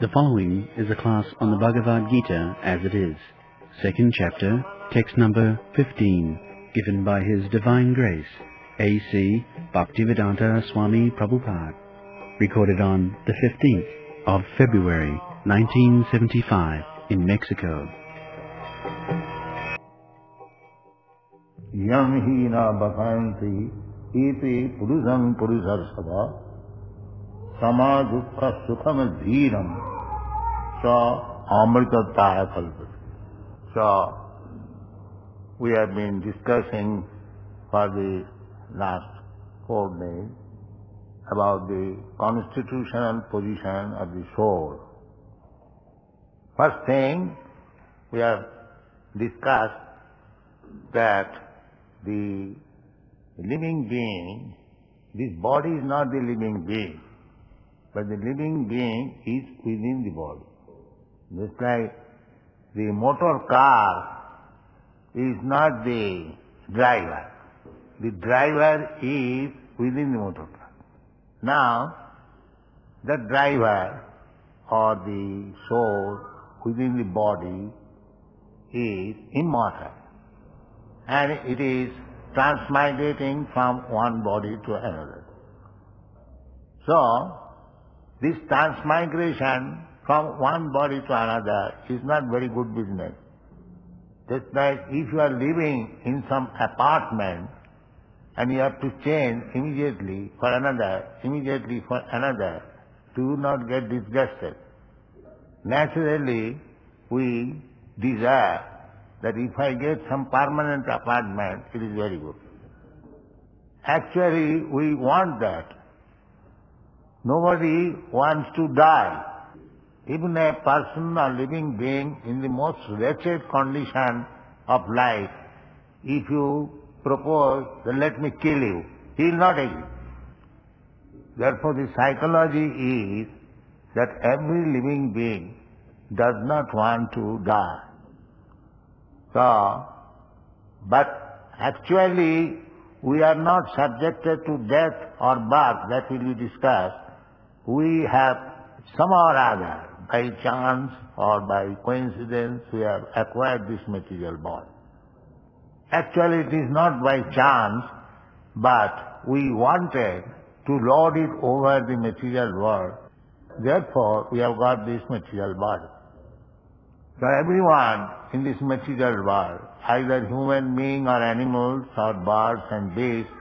The following is a class on the Bhagavad Gita as it is, second chapter, text number 15, given by His Divine Grace, A.C. Bhaktivedanta Swami Prabhupada, recorded on the 15th of February 1975 in Mexico. Yamhina Bhakanti Iti Purusam Purusar Sada sukham Sukhamadhinam so amritaya kalpati. So we have been discussing for the last four days about the constitutional position of the soul. First thing we have discussed that the living being, this body is not the living being, but the living being is within the body. Just like the motor car is not the driver. The driver is within the motor car. Now, the driver or the soul within the body is immortal and it is transmigrating from one body to another. So, this transmigration from one body to another is not very good business. Just like if you are living in some apartment and you have to change immediately for another, immediately for another, do not get disgusted. Naturally, we desire that if I get some permanent apartment, it is very good. Actually, we want that. Nobody wants to die. Even a person or living being in the most wretched condition of life, if you propose, then let me kill you, he will not agree. Therefore, the psychology is that every living being does not want to die. So, but actually we are not subjected to death or birth, that will be discussed. We have somehow or other, by chance or by coincidence, we have acquired this material body. Actually it is not by chance, but we wanted to lord it over the material world. Therefore, we have got this material body. So everyone in this material world, either human being or animals or birds and beasts,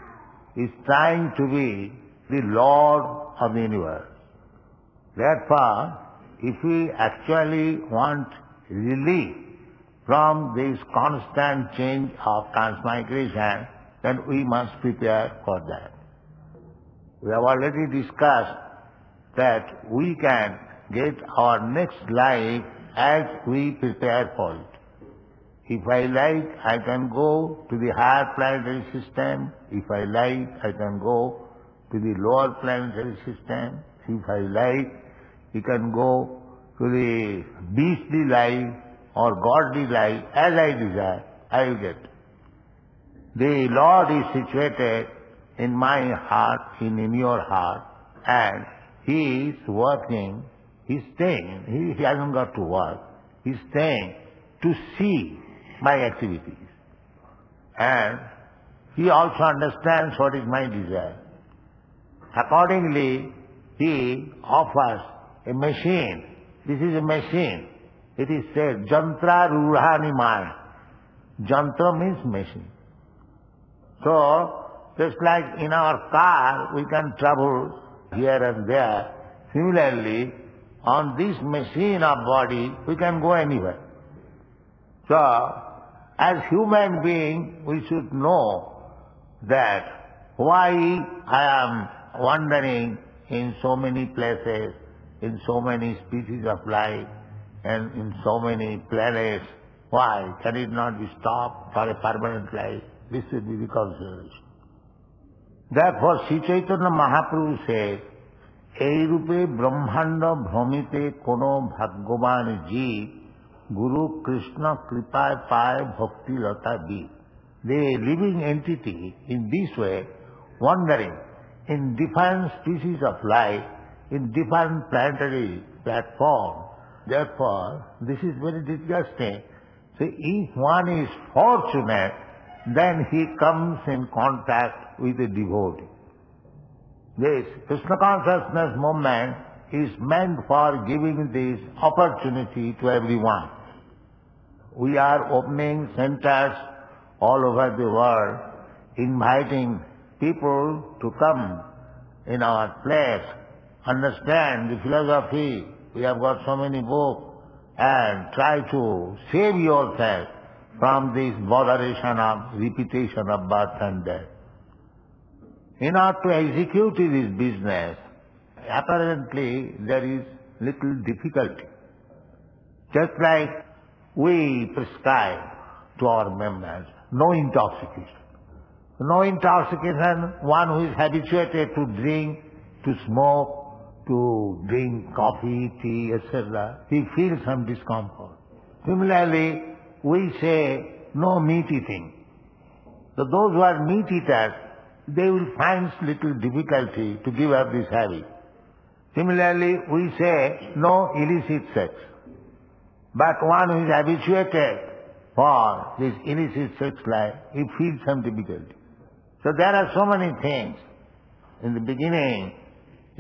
is trying to be the Lord of the universe. Therefore, if we actually want relief from this constant change of transmigration, then we must prepare for that. We have already discussed that we can get our next life as we prepare for it. If I like, I can go to the higher planetary system. If I like, I can go to the lower planetary system. If I like, you can go to the beastly life or godly life as I desire, I will get. The Lord is situated in my heart, in, in your heart, and He is working, He's staying, he, he hasn't got to work, He's staying to see my activities. And He also understands what is my desire. Accordingly, He offers a machine. This is a machine. It is said, Jantra Rurhani Maya. Jantra means machine. So, just like in our car, we can travel here and there. Similarly, on this machine of body, we can go anywhere. So, as human being, we should know that why I am wandering in so many places, in so many species of life, and in so many planets. Why? Can it not be stopped for a permanent life? This should be the consideration. Therefore, Sri Chaitanya Mahaprabhu says, এই রূপে ব্রহ্মাণ্ড ভ্রমিতে কোনো ভাগ্যবান জীব গুরু কৃষ্ণ কৃপায় পায় ভক্তিলতা বীর The living entity in this way, wandering in different species of life, in different planetary platforms. Therefore, this is very disgusting. So if one is fortunate, then he comes in contact with a devotee. This Krishna consciousness movement is meant for giving this opportunity to everyone. We are opening centers all over the world, inviting people to come in our place, understand the philosophy. We have got so many books and try to save yourself from this botheration of repetition of birth and death. In order to execute this business, apparently there is little difficulty. Just like we prescribe to our members, no intoxication. No intoxication, one who is habituated to drink, to smoke, to drink coffee, tea, etc., he feels some discomfort. Similarly, we say no meat eating. So those who are meat eaters, they will find little difficulty to give up this habit. Similarly, we say no illicit sex. But one who is habituated for this illicit sex life, he feels some difficulty. So there are so many things. In the beginning,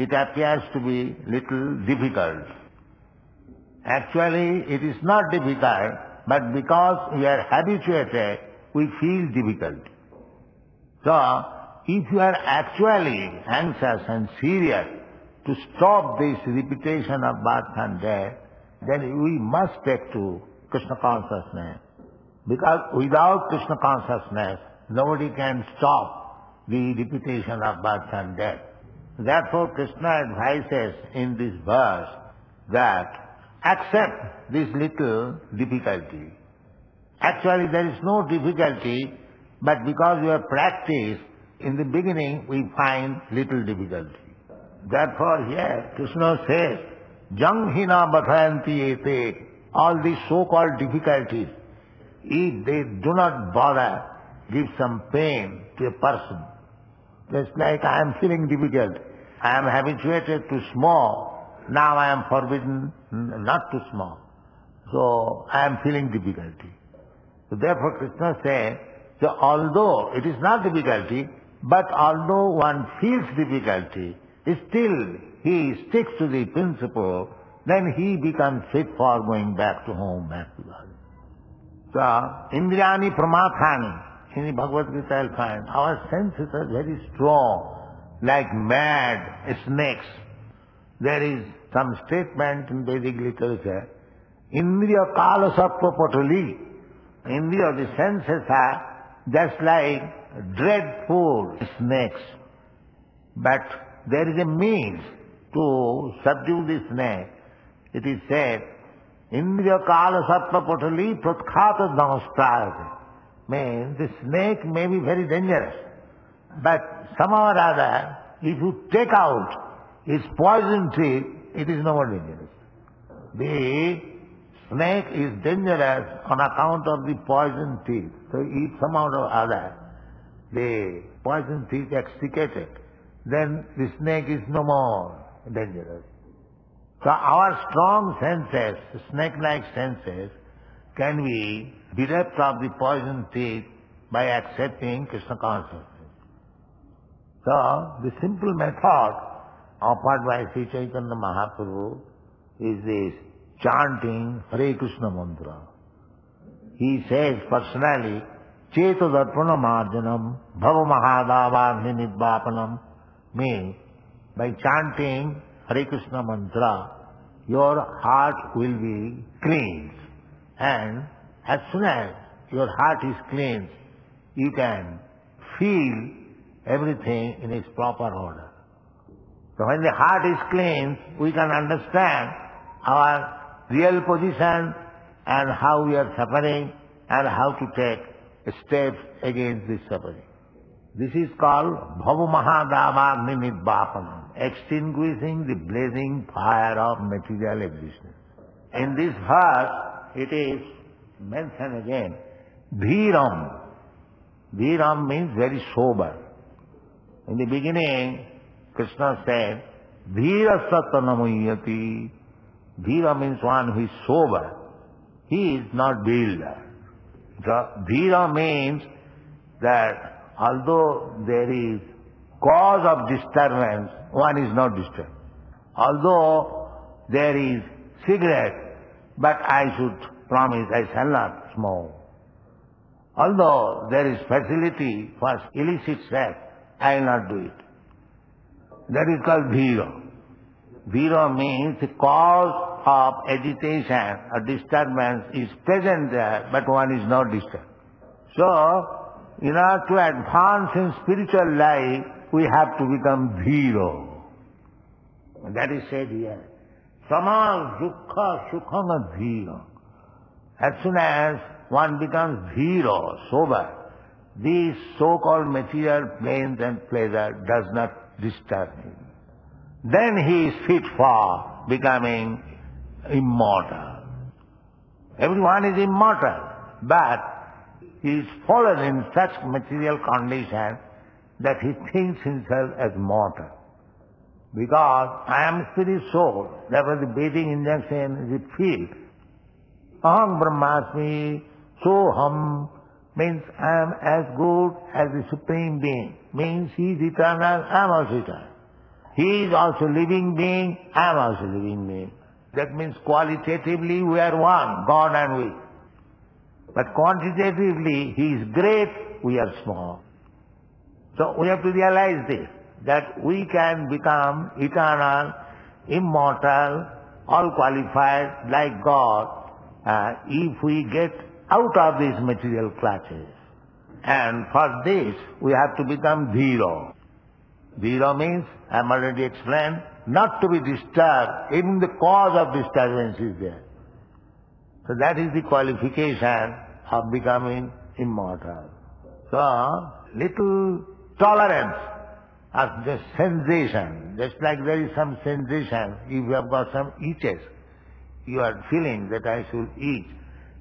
it appears to be little difficult. Actually, it is not difficult, but because we are habituated, we feel difficult. So, if you are actually anxious and serious to stop this repetition of birth and death, then we must take to Krishna consciousness. Because without Krishna consciousness, nobody can stop the repetition of birth and death. Therefore, Krishna advises in this verse that accept this little difficulty. Actually, there is no difficulty, but because you have practiced, in the beginning we find little difficulty. Therefore, here Krishna says, Jang hina bathayanti ete, all these so-called difficulties, if they do not bother, give some pain to a person. Just like I am feeling difficult. I am habituated to smoke. Now I am forbidden not to smoke. So I am feeling difficulty. So therefore Krishna says, so although it is not difficulty, but although one feels difficulty, still he sticks to the principle, then he becomes fit for going back to home, back to God. So, Indriyani Pramathani, in the Bhagavad Gita you'll find, our senses are very strong, like mad snakes. There is some statement in Vedic literature, Indriya Kala Sattva Patali. Indriya, the senses are just like dreadful snakes. But there is a means to subdue the snake. It is said, Indriya Kala Sattva Patali Pratkhata. Means the snake may be very dangerous, but somehow or other, if you take out its poison teeth, it is no more dangerous. The snake is dangerous on account of the poison teeth. So if somehow or other the poison teeth extricated, then the snake is no more dangerous. So our strong senses, snake-like senses, can be bereft of the poison teeth by accepting Krishna consciousness. So the simple method offered by Sri Chaitanya Mahaprabhu is this chanting Hare Krishna mantra. He says personally, Cheto Darpana Marjanam Bhava Mahadavagni Nidvapanam means by chanting Hare Krishna mantra, your heart will be cleansed. And as soon as your heart is cleansed, you can feel everything in its proper order. So when the heart is clean, we can understand our real position and how we are suffering and how to take steps against this suffering. This is called Bhava Mahadavagni extinguishing the blazing fire of material existence. In this verse, it is mentioned again, Dhiram. Dhiram means very sober. In the beginning, Krishna said, Dhira satanamayati. Dhira means one who is sober. He is not bewildered. So, dhira means that although there is cause of disturbance, one is not disturbed. Although there is cigarette, but I should promise I shall not smoke. Although there is facility for illicit sex, I will not do it. That is called dhira. Dhira means the cause of agitation or disturbance is present there, but one is not disturbed. So, in order to advance in spiritual life, we have to become dhira. That is said here. Sama dukkha sukhama dhira. As soon as one becomes dhira, sober, these so-called material pains and pleasure does not disturb him. Then he is fit for becoming immortal. Everyone is immortal, but he is fallen in such material condition that he thinks himself as mortal. Because I am spirit soul, that was the bathing injunction, is a field. Aham Brahmasmi, Soham, means I am as good as the Supreme Being. Means He is eternal, I am also eternal. He is also living being, I am also living being. That means qualitatively we are one, God and we. But quantitatively He is great, we are small. So we have to realize this, that we can become eternal, immortal, all qualified like God, uh, if we get out of these material clutches. And for this, we have to become dhira. Dhira means, I have already explained, not to be disturbed, even the cause of disturbance is there. So that is the qualification of becoming immortal. So, little tolerance of the sensation, just like there is some sensation, if you have got some itches, you are feeling that I should eat.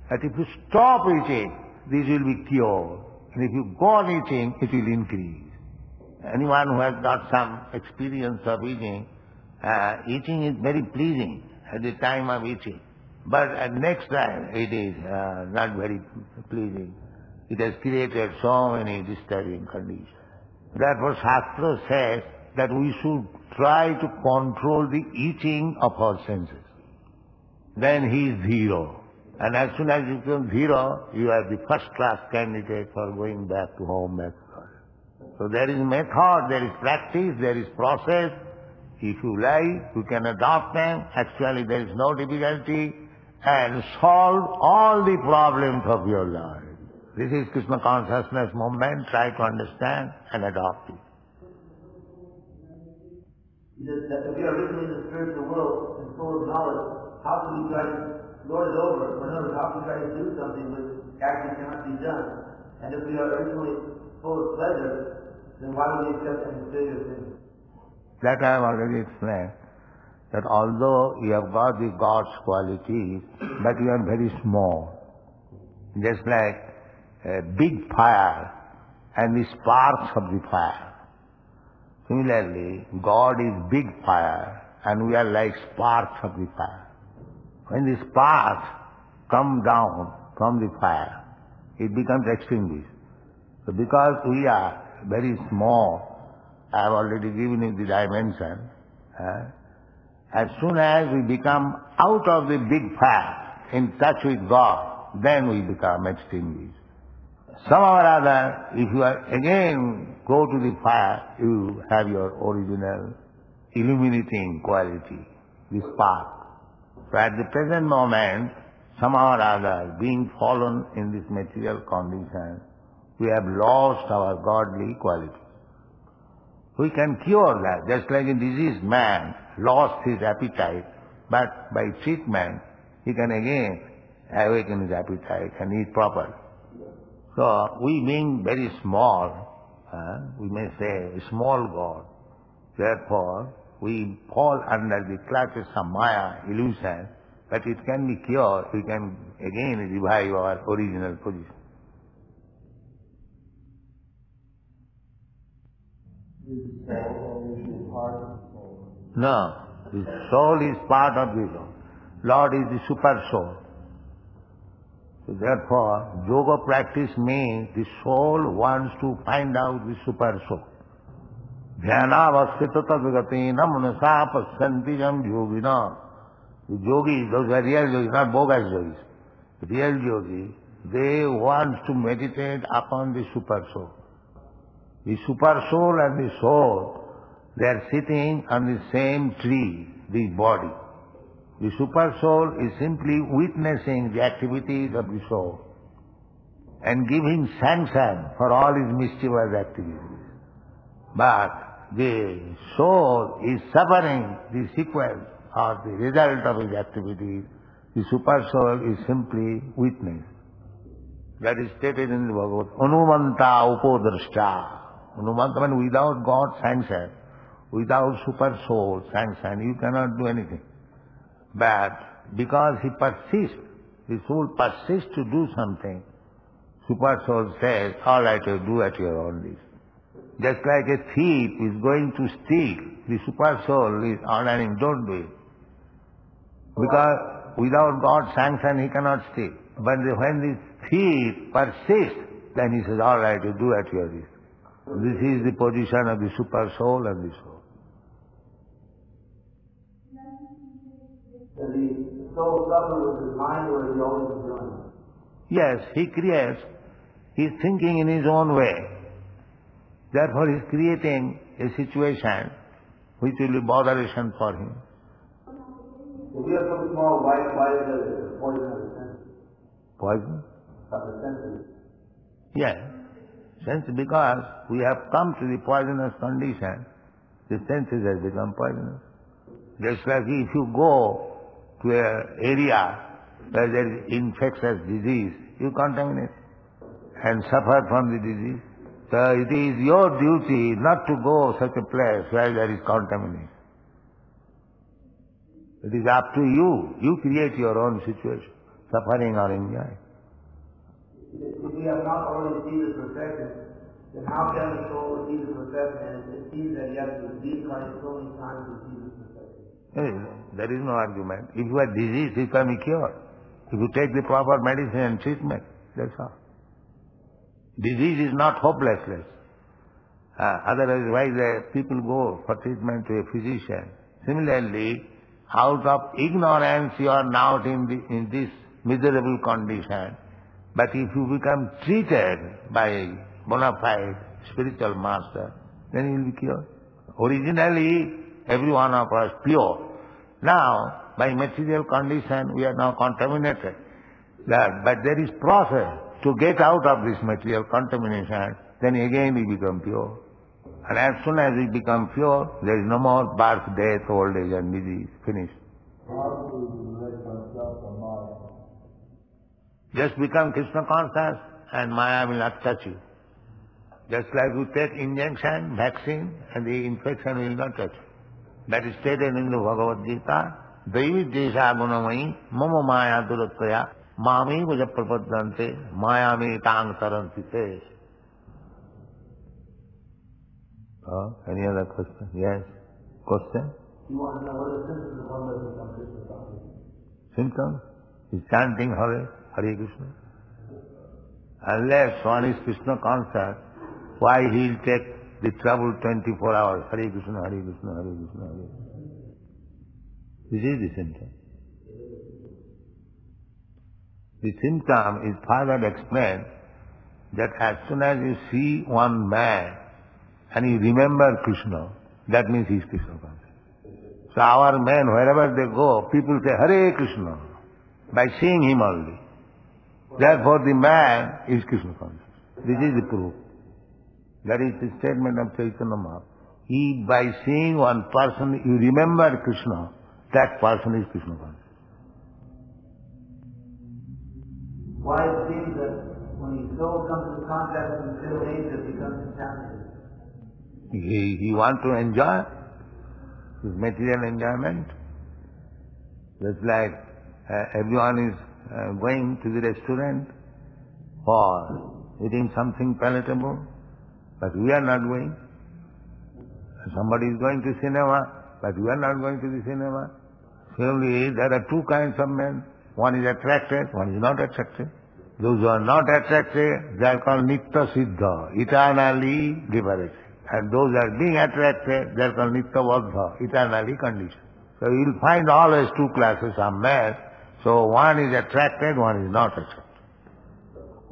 But if you stop eating, this will be cured. And if you go on eating, it will increase. Anyone who has got some experience of eating, uh, eating is very pleasing at the time of eating. But at next time, it is uh, not very pleasing. It has created so many disturbing conditions. Therefore, Shastra says that we should try to control the eating of our senses. Then he is zero. And as soon as you become zero, you are the first class candidate for going back to home, to So there is method, there is practice, there is process. If you like, you can adopt them. Actually, there is no difficulty and solve all the problems of your life. This is Krishna consciousness movement. Try to understand and adopt it. That if we are living in the spiritual world and full of knowledge, how can we to lord it over? Words, how can we try to do something which actually cannot be done? And if we are originally full of pleasure, then why would we accept and consider things? That I have already explained. That although you have got the God's qualities, but you are very small. Just like a big fire and the sparks of the fire. Similarly, God is big fire and we are like sparks of the fire. When the sparks come down from the fire, it becomes extinguished. So because we are very small, I have already given you the dimension, as soon as we become out of the big fire, in touch with God, then we become extinguished. Somehow or other, if you are again go to the fire, you have your original illuminating quality, the spark. So at the present moment, somehow or other, being fallen in this material condition, we have lost our godly quality. We can cure that, just like a diseased man lost his appetite, but by treatment, he can again awaken his appetite and eat properly. So we being very small, uh, we may say small God, therefore we fall under the clutches of Maya, illusion, but it can be cured, we can again revive our original position. No, the soul is part of the Lord. Lord is the super soul. So therefore, yoga practice means the soul wants to find out the super soul. Pasyanti jam yogina. The yogis, those are real yogis, not bogus yogis. Real yogis, they want to meditate upon the super soul. The super soul and the soul, they are sitting on the same tree, the body. The super soul is simply witnessing the activities of the soul and giving sanction for all his mischievous activities. But the soul is suffering the sequence or the result of his activities. The super soul is simply witness. That is stated in the Bhagavad Anumanta Upodrashta. Anumanta means without God's sanction, without super soul sanction, you cannot do anything. But because he persists, the soul persists to do something, super soul says, all right, you do at your own risk. Just like a thief is going to steal, the super soul is ordering, don't do it. Because without God's sanction he cannot steal. But when the thief persists, then he says, all right, you do at your risk. This is the position of the super soul and the soul. Does the soul with his mind or is he always enjoying it? Yes, he creates. He's thinking in his own way. Therefore, he's creating a situation which will be botheration for him. If we have some small white, why is the poison of the senses? Poison? Of the senses. Yes. Since because we have come to the poisonous condition, the senses has become poisonous. Just like if you go to an area where there is infectious disease, you contaminate and suffer from the disease. So it is your duty not to go such a place where there is contamination. It is up to you. You create your own situation, suffering or enjoying. If we have not already seen the perfection, then how can the soul see the perfection? And it seems that you have to reincarnate so many times to see perfection. There is- There is no argument. If you are diseased, you can be cured. If you take the proper medicine and treatment, that's all. Disease is not hopelessness. Uh, otherwise, why the people go for treatment to a physician? Similarly, out of ignorance, you are now in, the, in this miserable condition. But if you become treated by bona fide spiritual master, then you will be cured. Originally, every one of us pure. Now, by material condition, we are now contaminated. But there is process to get out of this material contamination, then again we become pure. And as soon as we become pure, there is no more birth, death, old age and disease. Finished. Just become Krishna conscious and Maya will not touch you. Just like you take injection, vaccine, and the infection will not touch you. That is stated in the Bhagavad Gita. Devi Desha Gunamai Mama Maya Durataya Mami Vaja Prapadante Maya Me Tang Taranti Te. Oh, any other question? Yes. Question? You want to know what the symptoms of one that become Krishna conscious? Symptoms? Is chanting Hare, Hare Krishna. Unless one is Krishna conscious, why he will take the trouble 24 hours? Hare Krishna, Hare Krishna, Hare Krishna, Hare Krishna. This is the symptom. The symptom is further explained that as soon as you see one man and you remember Krishna, that means he is Krishna conscious. So our men, wherever they go, people say Hare Krishna by seeing him only. Therefore the man is Krishna conscious. This is the proof. That is the statement of Chaitanya Mahaprabhu. He, by seeing one person, you remember Krishna, that person is Krishna conscious. Why it seems that when the soul comes into contact with the middle age, it becomes contaminated. He, he wants to enjoy his material enjoyment. Just like uh, everyone is uh, going to the restaurant for eating something palatable, but we are not going. Somebody is going to cinema, but we are not going to the cinema. Similarly, there are two kinds of men. One is attracted, one is not attracted. Those who are not attracted, they are called Nitya Siddha, eternally liberated. And those that are being attracted, they are called Nitya Baddha, eternally conditioned. So you'll find always two classes are men. So one is attracted, one is not attracted.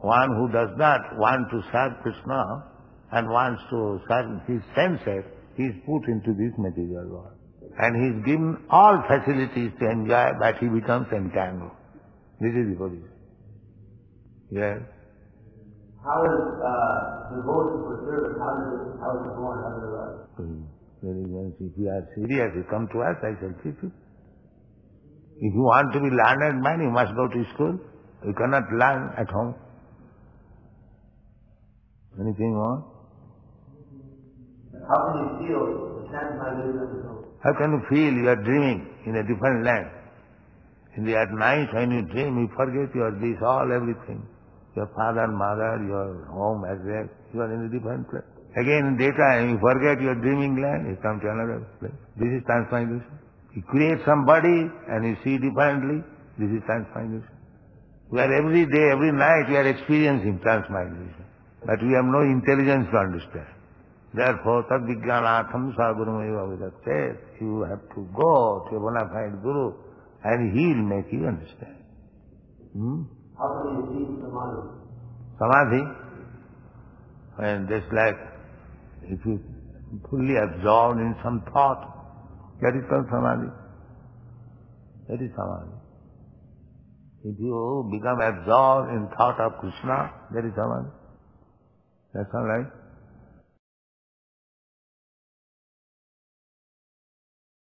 One who does not want to serve Krishna and wants to serve his senses, he is put into this material world. And he is given all facilities to enjoy, but he becomes entangled. This is the position. Yes. How is uh, devotion for service? How does it, how is it born? How does it arise? Very well. If you are serious, you come to us, I shall teach you. If you want to be learned man, you must go to school. You cannot learn at home. Anything more? How can you feel the transmigration of the soul? How can you feel you are dreaming in a different land? In the at night when you dream, you forget your this, all everything. Your father, mother, your home, address, you are in a different place. Again in daytime, you forget your dreaming land, you come to another place. This is transmigration. You create somebody and you see differently, this is transmigration. We are every day, every night, we are experiencing transmigration. But we have no intelligence to understand. Therefore, tad vijnanatham sagurumeva vidatte. You have to go to a bona fide guru and he will make you understand. Hmm? How can you achieve samadhi? Samadhi, when just like if you fully absorbed in some thought, that is called samadhi. That is samadhi. If you become absorbed in thought of Krishna, that is samadhi. That's all right.